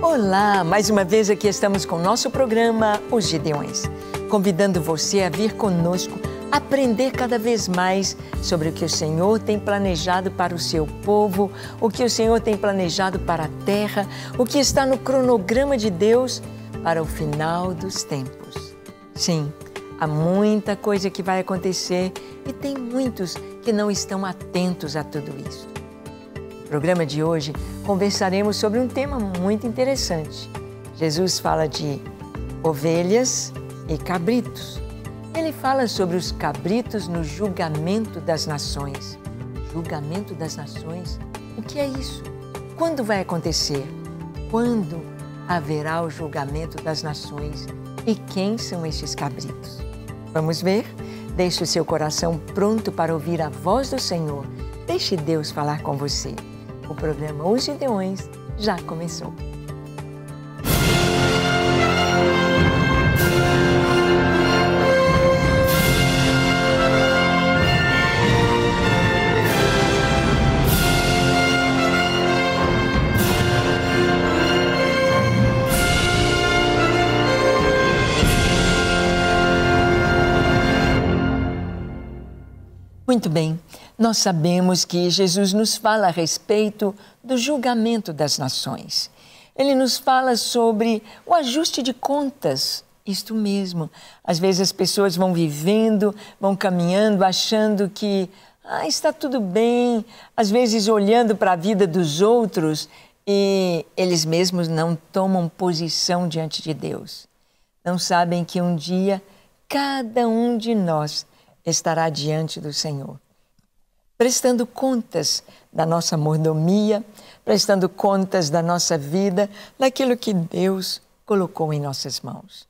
Olá, mais uma vez aqui estamos com o nosso programa Os Gideões, convidando você a vir conosco aprender cada vez mais sobre o que o Senhor tem planejado para o seu povo, o que o Senhor tem planejado para a terra, o que está no cronograma de Deus para o final dos tempos. Sim, há muita coisa que vai acontecer e tem muitos que não estão atentos a tudo isso. Programa de hoje conversaremos sobre um tema muito interessante. Jesus fala de ovelhas e cabritos. Ele fala sobre os cabritos no julgamento das nações. Julgamento das nações? O que é isso? Quando vai acontecer? Quando haverá o julgamento das nações? E quem são estes cabritos? Vamos ver? Deixe o seu coração pronto para ouvir a voz do Senhor. Deixe Deus falar com você. O programa Os Gideões já começou. Muito bem, nós sabemos que Jesus nos fala a respeito do julgamento das nações. Ele nos fala sobre o ajuste de contas, isto mesmo. Às vezes as pessoas vão vivendo, vão caminhando, achando que ah, está tudo bem, às vezes olhando para a vida dos outros e eles mesmos não tomam posição diante de Deus. Não sabem que um dia cada um de nós estará diante do Senhor, prestando contas da nossa mordomia, prestando contas da nossa vida, daquilo que Deus colocou em nossas mãos.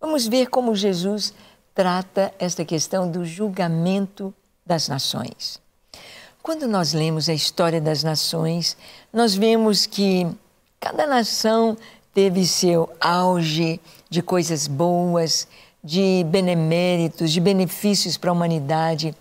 Vamos ver como Jesus trata esta questão do julgamento das nações. Quando nós lemos a história das nações, nós vemos que cada nação teve seu auge de coisas boas, de beneméritos, de benefícios para a humanidade,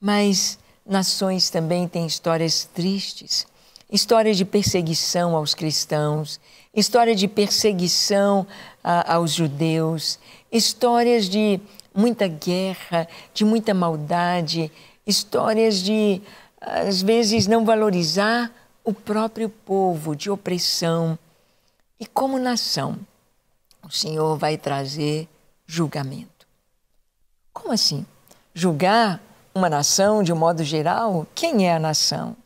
mas nações também têm histórias tristes, histórias de perseguição aos cristãos, história de perseguição a, aos judeus, histórias de muita guerra, de muita maldade, histórias de às vezes não valorizar o próprio povo, de opressão. E como nação, o Senhor vai trazer julgamento. Como assim? Julgar uma nação de um modo geral? Quem é a nação?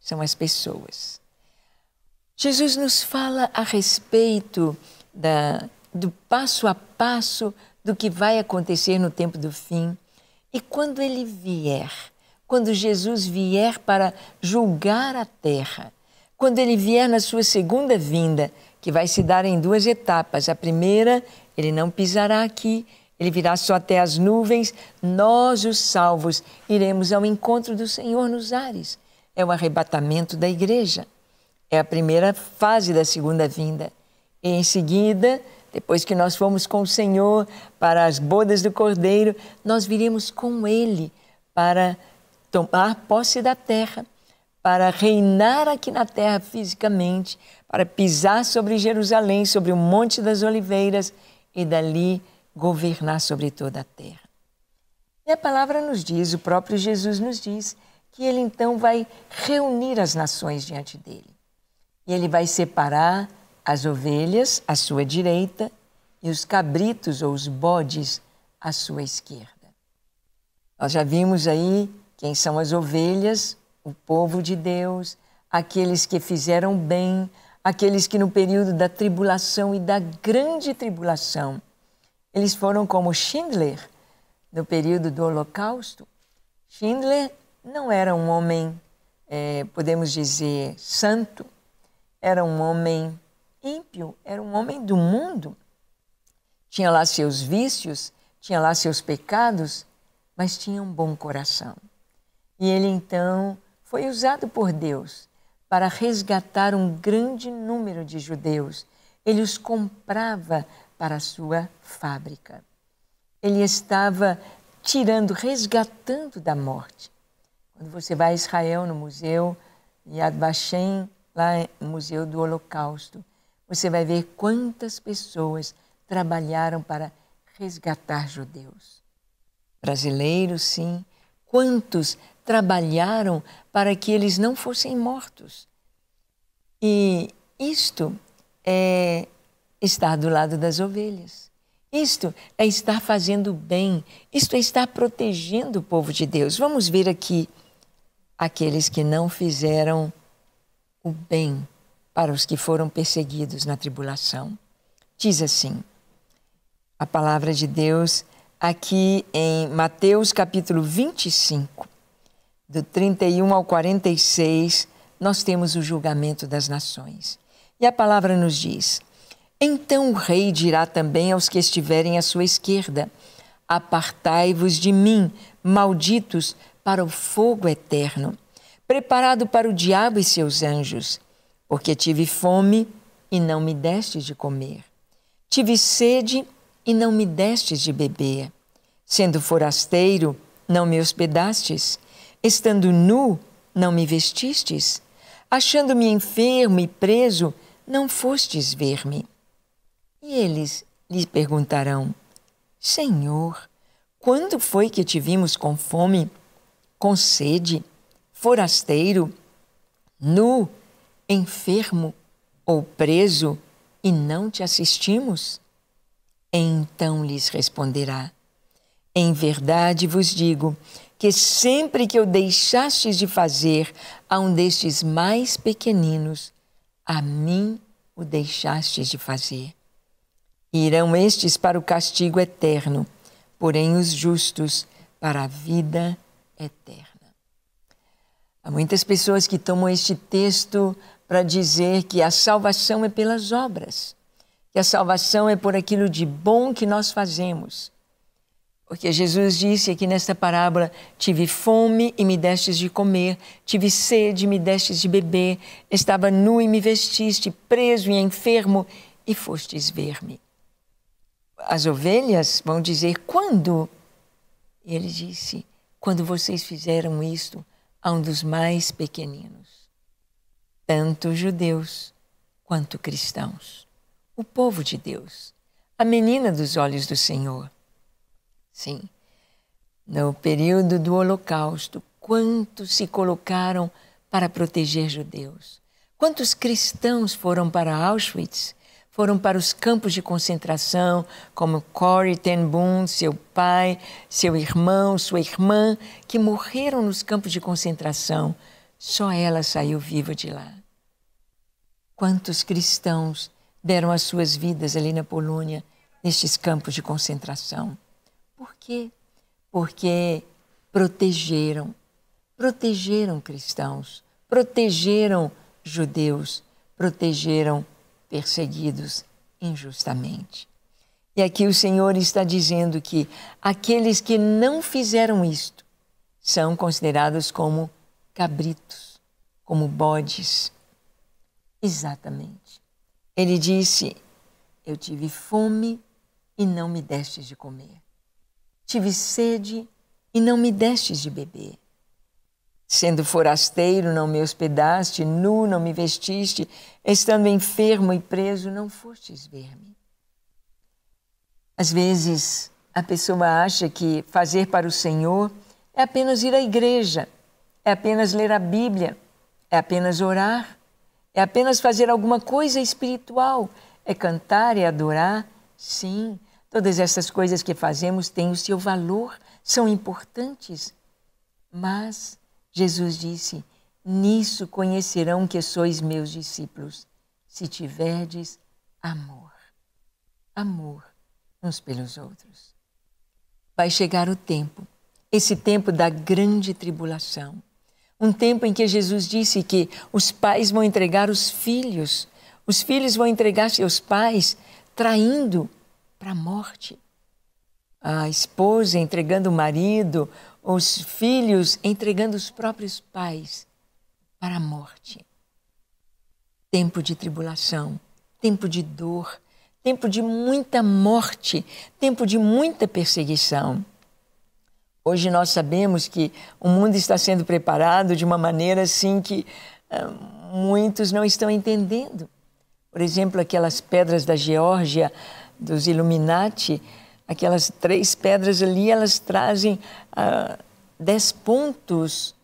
São as pessoas. Jesus nos fala a respeito da, do passo a passo do que vai acontecer no tempo do fim. E quando ele vier, quando Jesus vier para julgar a terra, quando ele vier na sua segunda vinda, que vai se dar em duas etapas. A primeira, ele não pisará aqui, ele virá só até as nuvens. Nós, os salvos, iremos ao encontro do Senhor nos ares. É o arrebatamento da igreja. É a primeira fase da segunda vinda. E em seguida, depois que nós fomos com o Senhor para as bodas do Cordeiro, nós viremos com Ele para tomar posse da terra, para reinar aqui na terra fisicamente, para pisar sobre Jerusalém, sobre o Monte das Oliveiras e dali governar sobre toda a terra. E a palavra nos diz, o próprio Jesus nos diz, que ele então vai reunir as nações diante dele. E ele vai separar as ovelhas à sua direita e os cabritos ou os bodes à sua esquerda. Nós já vimos aí quem são as ovelhas, o povo de Deus, aqueles que fizeram bem, aqueles que no período da tribulação e da grande tribulação, eles foram como Schindler no período do Holocausto. Schindler não era um homem, é, podemos dizer, santo, era um homem ímpio, era um homem do mundo. Tinha lá seus vícios, tinha lá seus pecados, mas tinha um bom coração. E ele então foi usado por Deus para resgatar um grande número de judeus. Ele os comprava para a sua fábrica. Ele estava tirando, resgatando da morte. Quando você vai a Israel, no museu Yad Vashem, lá no Museu do Holocausto, você vai ver quantas pessoas trabalharam para resgatar judeus. Brasileiros, sim. Quantos trabalharam para que eles não fossem mortos? E isto é estar do lado das ovelhas. Isto é estar fazendo bem, isto é estar protegendo o povo de Deus. Vamos ver aqui aqueles que não fizeram o bem para os que foram perseguidos na tribulação. Diz assim: a palavra de Deus aqui em Mateus capítulo 25, do 31 ao 46, nós temos o julgamento das nações. E a palavra nos diz: Então o rei dirá também aos que estiverem à sua esquerda: Apartai-vos de mim, malditos, para o fogo eterno, preparado para o diabo e seus anjos porque tive fome e não me destes de comer. Tive sede e não me destes de beber. Sendo forasteiro, não me hospedastes. Estando nu, não me vestistes. Achando-me enfermo e preso, não fostes ver-me. E eles lhe perguntarão: Senhor, quando foi que te vimos com fome, com sede, forasteiro, nu enfermo ou preso e não te assistimos? Então lhes responderá: Em verdade vos digo que sempre que eu deixastes de fazer a um destes mais pequeninos, a mim o deixastes de fazer. Irão estes para o castigo eterno, porém os justos para a vida eterna. Há muitas pessoas que tomam este texto para dizer que a salvação é pelas obras, que a salvação é por aquilo de bom que nós fazemos. Porque Jesus disse aqui nesta parábola: Tive fome e me destes de comer, tive sede e me destes de beber, estava nu e me vestiste, preso e enfermo e fostes ver-me. As ovelhas vão dizer: Quando? Ele disse: Quando vocês fizeram isto a um dos mais pequeninos tanto judeus quanto cristãos, o povo de Deus, a menina dos olhos do Senhor. Sim, no período do Holocausto, quantos se colocaram para proteger judeus? Quantos cristãos foram para Auschwitz? Foram para os campos de concentração, como Corrie ten Boom, seu pai, seu irmão, sua irmã, que morreram nos campos de concentração. Só ela saiu viva de lá. Quantos cristãos deram as suas vidas ali na Polônia, nestes campos de concentração? Por quê? Porque protegeram, protegeram cristãos, protegeram judeus, protegeram perseguidos injustamente. E aqui o Senhor está dizendo que aqueles que não fizeram isto são considerados como cabritos, como bodes, Exatamente. Ele disse: Eu tive fome e não me destes de comer. Tive sede e não me destes de beber. Sendo forasteiro, não me hospedaste, nu, não me vestiste, estando enfermo e preso, não fostes ver-me. Às vezes, a pessoa acha que fazer para o Senhor é apenas ir à igreja, é apenas ler a Bíblia, é apenas orar é apenas fazer alguma coisa espiritual. É cantar, é adorar. Sim, todas essas coisas que fazemos têm o seu valor, são importantes. Mas Jesus disse: Nisso conhecerão que sois meus discípulos, se tiverdes amor. Amor uns pelos outros. Vai chegar o tempo, esse tempo da grande tribulação um tempo em que Jesus disse que os pais vão entregar os filhos, os filhos vão entregar seus pais, traindo para a morte. A esposa entregando o marido, os filhos entregando os próprios pais para a morte. Tempo de tribulação, tempo de dor, tempo de muita morte, tempo de muita perseguição. Hoje nós sabemos que o mundo está sendo preparado de uma maneira assim que uh, muitos não estão entendendo. Por exemplo, aquelas pedras da Geórgia, dos Illuminati, aquelas três pedras ali, elas trazem ah, dez pontos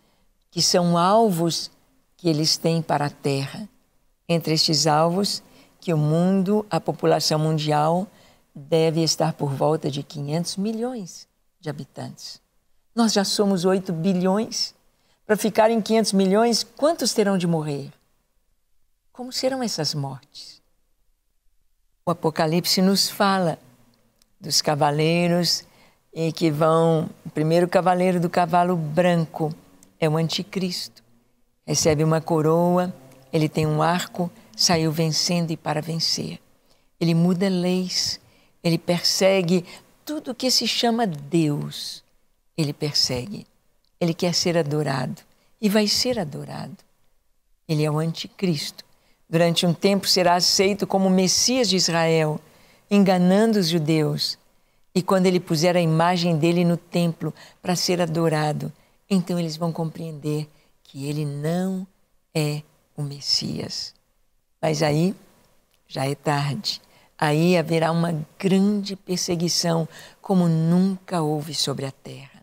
que são alvos que eles têm para a Terra. Entre estes alvos, que o mundo, a população mundial, deve estar por volta de 500 milhões de habitantes. Nós já somos 8 bilhões. Para ficar em 500 milhões, quantos terão de morrer? Como serão essas mortes? O Apocalipse nos fala dos cavaleiros e que vão. O primeiro cavaleiro do cavalo branco é o anticristo. Recebe uma coroa, ele tem um arco, saiu vencendo e para vencer. Ele muda leis, ele persegue tudo que se chama Deus. Ele persegue. Ele quer ser adorado e vai ser adorado. Ele é o anticristo durante um tempo será aceito como Messias de Israel, enganando os judeus. E quando ele puser a imagem dele no templo para ser adorado, então eles vão compreender que ele não é o Messias. Mas aí já é tarde. Aí haverá uma grande perseguição como nunca houve sobre a terra.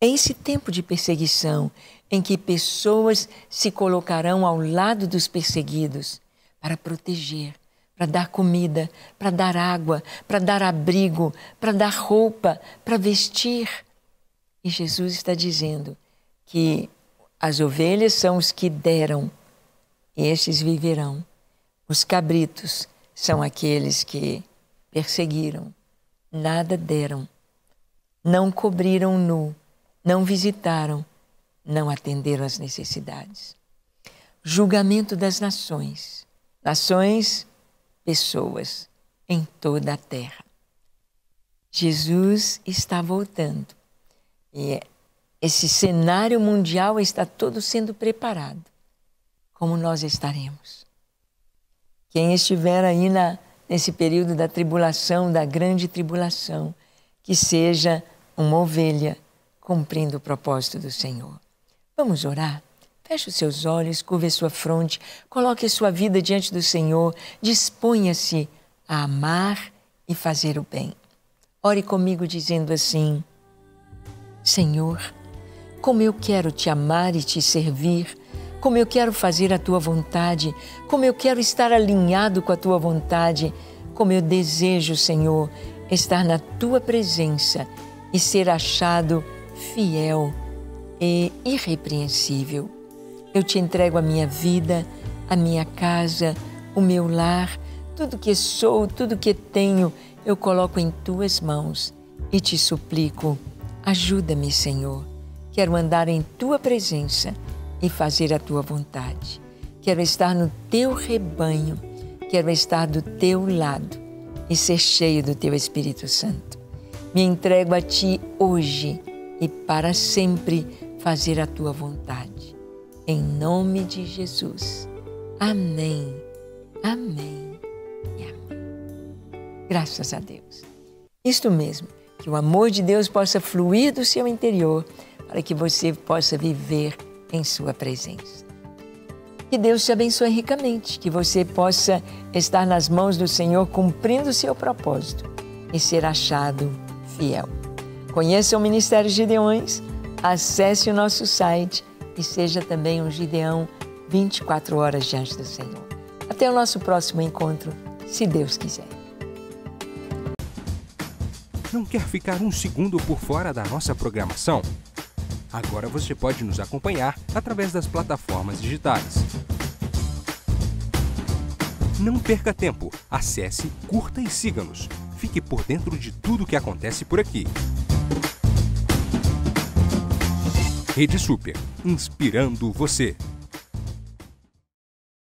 É esse tempo de perseguição em que pessoas se colocarão ao lado dos perseguidos para proteger, para dar comida, para dar água, para dar abrigo, para dar roupa, para vestir. E Jesus está dizendo que as ovelhas são os que deram, e estes viverão. Os cabritos são aqueles que perseguiram, nada deram, não cobriram nu, não visitaram, não atenderam às necessidades. Julgamento das nações. Nações, pessoas em toda a terra. Jesus está voltando. E esse cenário mundial está todo sendo preparado. Como nós estaremos? Quem estiver aí na, nesse período da tribulação, da grande tribulação, que seja uma ovelha cumprindo o propósito do Senhor. Vamos orar? Feche os seus olhos, curve a sua fronte, coloque a sua vida diante do Senhor, disponha-se a amar e fazer o bem. Ore comigo dizendo assim: Senhor, como eu quero te amar e te servir, como eu quero fazer a tua vontade, como eu quero estar alinhado com a tua vontade, como eu desejo, Senhor, estar na tua presença e ser achado fiel e irrepreensível. Eu te entrego a minha vida, a minha casa, o meu lar, tudo que sou, tudo que tenho, eu coloco em tuas mãos e te suplico, ajuda-me, Senhor. Quero andar em tua presença e fazer a tua vontade. Quero estar no teu rebanho, quero estar do teu lado e ser cheio do teu Espírito Santo. Me entrego a ti hoje e para sempre fazer a tua vontade. Em nome de Jesus. Amém, amém e amém. Graças a Deus. Isto mesmo, que o amor de Deus possa fluir do seu interior para que você possa viver em Sua presença. Que Deus te abençoe ricamente, que você possa estar nas mãos do Senhor cumprindo o seu propósito e ser achado fiel. Conheça o Ministério Gideões acesse o nosso site e seja também um Gideão 24 horas diante do Senhor. Até o nosso próximo encontro, se Deus quiser. Não quer ficar um segundo por fora da nossa programação? Agora você pode nos acompanhar através das plataformas digitais. Não perca tempo. Acesse, curta e siga-nos. Fique por dentro de tudo o que acontece por aqui. Rede Super, inspirando você.